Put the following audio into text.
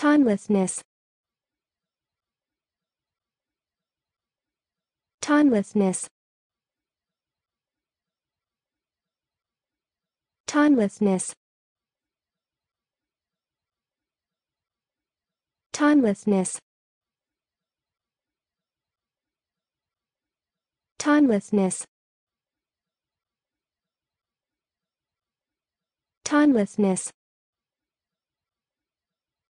timelessness. Timelessness. Timelessness. Timelessness. Timelessness. Timelessness.